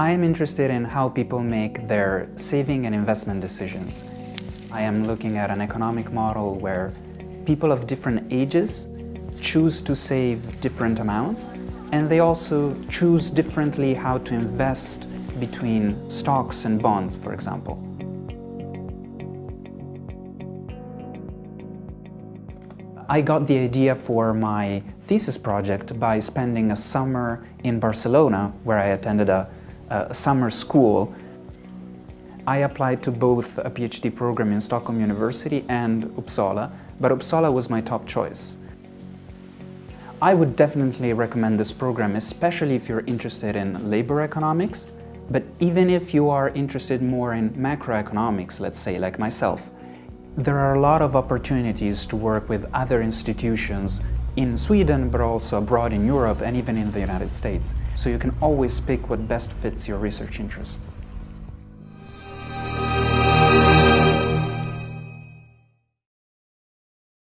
I am interested in how people make their saving and investment decisions. I am looking at an economic model where people of different ages choose to save different amounts and they also choose differently how to invest between stocks and bonds, for example. I got the idea for my thesis project by spending a summer in Barcelona, where I attended a, a summer school. I applied to both a PhD program in Stockholm University and Uppsala, but Uppsala was my top choice. I would definitely recommend this program, especially if you're interested in labor economics, but even if you are interested more in macroeconomics, let's say, like myself, there are a lot of opportunities to work with other institutions in Sweden, but also abroad in Europe and even in the United States. So you can always pick what best fits your research interests.